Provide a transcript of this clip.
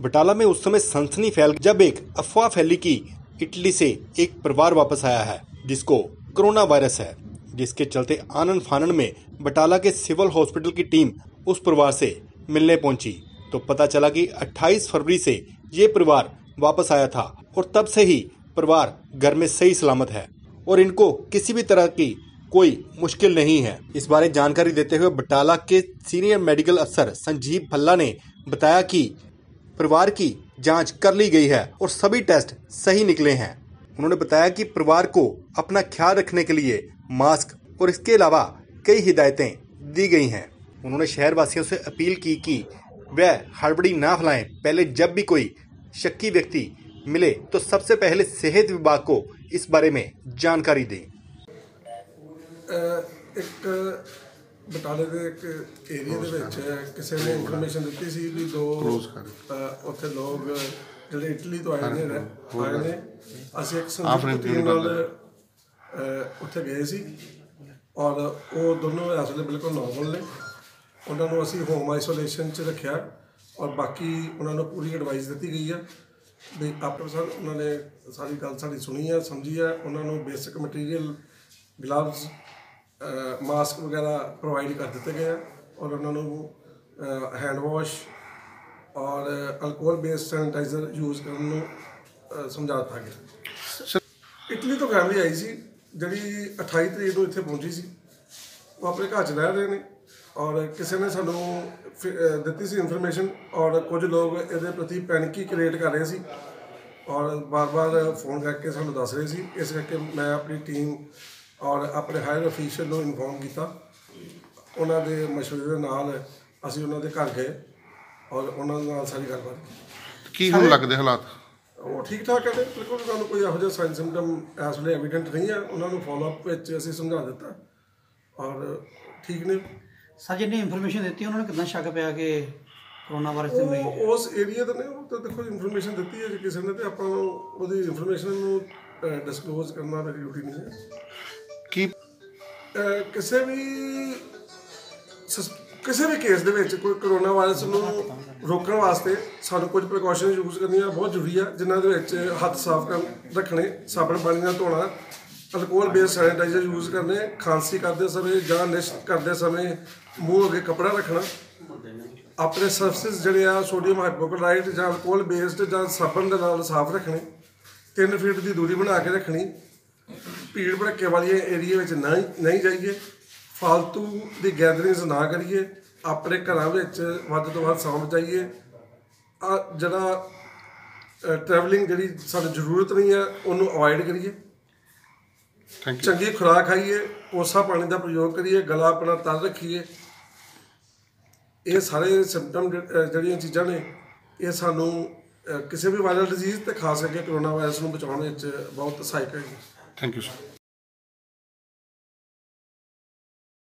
बटाला में उस समय सनसनी फैल जब एक अफवाह फैली कि इटली से एक परिवार वापस आया है, जिसको कोरोना वायरस है, जिसके चलते आनंद फानन में बटाला के सिविल हॉस्पिटल की टीम उस परिवार से मिलने पहुँची। तो पता चला कि 28 फरवरी से ये परिवार वापस आया था और तब से ही परिवार घर में सही सलामत है और इनको किसी भी तरह की कोई मुश्किल नहीं है। इस बारे जानकारी देते हुए बटाला के सीनियर मेडिकल अफसर संजीव भल्ला ने बताया कि परिवार की जाँच कर ली गई है और सभी टेस्ट सही निकले हैं। उन्होंने बताया कि परिवार को अपना ख्याल रखने के लिए मास्क और इसके अलावा कई हिदायतें दी गई हैं। उन्होंने शहर वासियों से अपील की कि वह हड़बड़ी ना फैलाएँ। पहले जब भी कोई शक्की व्यक्ति मिले तो सबसे पहले सेहत विभाग को इस बारे में जानकारी दें. ਬਟਾਲੇ ਦੇ ਇੱਕ ਏਰੀਆ ਦੇ ਵਿੱਚ ਕਿਸੇ ਨੇ ਇਨਫੋਰਮੇਸ਼ਨ ਦਿੱਤੀ। ਸੀ ਵੀ ਦੋ ਉੱਥੇ ਲੋਕ ਜਿਹੜੇ ਇਟਲੀ ਤੋਂ ਆਏ ਨੇ ਆਏ ਨੇ। ਅਸੀਂ ਇੱਕ ਟੀਮ ਨਾਲ ਉੱਥੇ ਗਏ ਸੀ। ਔਰ ਉਹ ਦੋਨੋਂ ਇਸ ਵੇਲੇ ਬਿਲਕੁਲ ਨਾਰਮਲ ਨੇ। ਉਹਨਾਂ ਨੂੰ ਅਸੀਂ ਹੋਮ ਆਈਸੋਲੇਸ਼ਨ 'ਚ ਰੱਖਿਆ। ਔਰ ਬਾਕੀ ਉਹਨਾਂ ਨੂੰ ਪੂਰੀ ਐਡਵਾਈਸ ਦਿੱਤੀ ਗਈ ਆ। ਵੀ ਆਫਟਰ ਸਰ ਉਹਨਾਂ ਨੇ ਸਾਰੀ ਗੱਲ ਸਾਡੀ ਸੁਣੀ ਆ ਸਮਝੀ ਆ। ਉਹਨਾਂ ਨੂੰ ਬੇਸਿਕ ਮਟੀਰੀਅਲ ਗਲਵਜ਼ ਮਾਸਕ ਵਗੈਰਾ ਪ੍ਰੋਵਾਈਡ ਕਰ ਦਿੱਤੇ ਗਏ ਆ ਔਰ ਉਹਨਾਂ ਨੂੰ ਹੈਂਡ ਵਾਸ਼ ਔਰ ਅਲਕੋਹਲ ਬੇਸਡ ਸੈਨੀਟਾਈਜ਼ਰ ਯੂਜ਼ ਕਰਨ ਨੂੰ ਸਮਝਾ ਦਿੱਤਾ ਗਿਆ। ਇਟਲੀ ਤੋਂ ਫੈਮਿਲੀ ਆਈ ਸੀ, ਜਿਹੜੀ 28 ਤਰੀਕ ਨੂੰ ਇੱਥੇ ਪਹੁੰਚੀ ਸੀ। ਉਹ ਆਪਣੇ ਘਰ 'ਚ ਰਹਿ ਰਹੇ ਨੇ ਔਰ ਕਿਸੇ ਨੇ ਸਾਨੂੰ ਫਿ- ਦਿੱਤੀ ਸੀ ਇਨਫੋਰਮੇਸ਼ਨ ਔਰ ਕੁਝ ਲੋਕ ਇਹਦੇ ਪ੍ਰਤੀ ਪੈਨਿਕੀ ਕ੍ਰੀਏਟ ਕਰ ਰਹੇ ਸੀ ਔਰ ਬਾਰ-ਬਾਰ ਫੋਨ ਕਰਕੇ ਸਾਨੂੰ ਦੱਸ ਰਹੇ ਸੀ। ਇਸ ਕਰਕੇ ਮੈਂ ਆਪਣੀ ਟੀਮ ਔਰ ਆਪਣੇ ਹਾਇਰ ਅਫੀਸ਼ੀਅਲ ਨੂੰ ਇਨਫੋਰਮ ਕੀਤਾ। ਉਹਨਾਂ ਦੇ ਮਸ਼ਵਰੇ ਦੇ ਨਾਲ ਅਸੀਂ ਉਹਨਾਂ ਦੇ ਘਰ ਗਏ ਔਰ ਉਹਨਾਂ ਨਾਲ ਸਾਰੀ ਗੱਲਬਾਤ ਕੀਤੀ। ਕੀ ਹੁਣ ਲੱਗਦੇ ਹਾਲਾਤ? ਉਹ ਠੀਕ ਠਾਕ ਹੈ ਬਿਲਕੁਲ ਉਹਨਾਂ ਨੂੰ ਕੋਈ ਇਹੋ ਜਿਹਾ ਸਾਈਨ ਸਿੰਪਟਮ ਇਸ ਵੇਲੇ ਐਵੀਡੈਂਟ ਨਹੀਂ ਹੈ। ਉਹਨਾਂ ਨੂੰ ਫਾਲੋ ਅਪ ਵਿੱਚ ਅਸੀਂ ਸਮਝਾ ਦਿੱਤਾ। ਔਰ ਠੀਕ ਨੇ। ਸਰ ਜਿਹਨੇ ਇਨਫੋਰਮੇਸ਼ਨ ਦਿੱਤੀ ਉਹਨਾਂ ਨੂੰ ਕਿੰਨਾ ਸ਼ੱਕ ਪਿਆ ਕਿ ਕਰੋਨਾ ਵਾਇਰਸ ਦੇ ਮਰੀਜ਼ ਉਹ ਉਸ ਏਰੀਆ ਦੇ ਨੇ ਉਹ ਤਾਂ ਦੇਖੋ ਇਨਫੋਰਮੇਸ਼ਨ ਦਿੱਤੀ ਹੈ ਜੇ ਕਿਸੇ ਨੇ ਤੇ ਆਪਾਂ ਉਹਦੀ ਇਨਫੋਰਮੇਸ਼ਨ ਨੂੰ ਡਿਸਕਲੋਜ਼ ਕਰਨਾ ਡਿਊਟੀ ਨਹੀਂ ਹੈ। ਕਿਸੇ ਵੀ ਕਿਸੇ ਵੀ ਕੇਸ ਦੇ ਵਿੱਚ ਕੋਈ ਕਰੋਨਾ ਵਾਇਰਸ ਨੂੰ ਰੋਕਣ ਵਾਸਤੇ ਸਾਨੂੰ ਕੁਝ ਪ੍ਰੀਕਾਸ਼ਨ ਯੂਜ਼ ਕਰਨੀਆਂ ਬਹੁਤ ਜ਼ਰੂਰੀ ਆ, ਜਿਨ੍ਹਾਂ ਦੇ ਵਿੱਚ ਹੱਥ ਸਾਫ਼ ਕਰ ਰੱਖਣੇ, ਸਾਬਣ ਪਾਣੀ ਨਾਲ ਧੋਣਾ ਅਲਕੋਹਲ ਬੇਸ ਸੈਨੀਟਾਈਜ਼ਰ ਯੂਜ਼ ਕਰਨੇ, ਖਾਂਸੀ ਕਰਦੇ ਸਮੇਂ ਜਾਂ ਨਿਸ਼ ਕਰਦੇ ਸਮੇਂ ਮੂੰਹ ਅੱਗੇ ਕਪੜਾ ਰੱਖਣਾ, ਆਪਣੇ ਸਰਫੇਸ ਜਿਹੜੇ ਆ ਸੋਡੀਅਮ ਹਾਈਪੋਕਲੋਰਾਈਡ ਜਾਂ ਅਲਕੋਹਲ ਬੇਸਡ ਜਾਂ ਸਾਬਣ ਦੇ ਨਾਲ ਸਾਫ਼ ਰੱਖਣੇ 3 ਫੀਟ ਦੀ ਦੂਰੀ ਬਣਾ ਕੇ ਰੱਖਣੀ ਭੀੜ ਭੜੱਕੇ ਵਾਲੀ ਏਰੀਆ ਵਿੱਚ ਨਹੀਂ ਨਹੀਂ ਜਾਈਏ। ਫालतू ਦੀ ਗੈਦਰਿੰਗਸ ਨਾ ਕਰੀਏ। ਆਪਣੇ ਘਰਾਂ ਵਿੱਚ ਵੱਧ ਤੋਂ ਵੱਧ ਸੌਂ ਜਾਈਏ। ਆ ਜਿਹੜਾ ਟਰੈਵਲਿੰਗ ਜਿਹੜੀ ਸਾਨੂੰ ਜ਼ਰੂਰਤ ਨਹੀਂ ਹੈ ਉਹਨੂੰ ਅਵੋਇਡ ਕਰੀਏ। ਥੈਂਕ ਯੂ ਚੰਗੀ ਖੁਰਾਕ ਖਾਈਏ ਕੋਸਾ ਪਾਣੀ ਦਾ ਪ੍ਰਯੋਗ ਕਰੀਏ ਗਲਾ ਆਪਣਾ ਤਰ ਰੱਖੀਏ। ਇਹ ਸਾਰੇ ਸਿੰਪਟਮ ਜਿਹੜੀਆਂ ਚੀਜ਼ਾਂ ਨੇ ਇਹ ਸਾਨੂੰ ਕਿਸੇ ਵੀ ਵਾਇਰਲ ਡਿਜ਼ੀਜ਼ ਤੇ ਖਾਸ ਕਰਕੇ ਕਰੋਨਾ ਵਾਇਰਸ ਨੂੰ ਬਚਾਉਣ ਵਿੱਚ ਬਹੁਤ ਸਹਾਇਕ ਹੈ ਥੈਂਕ ਯੂ ਸਰ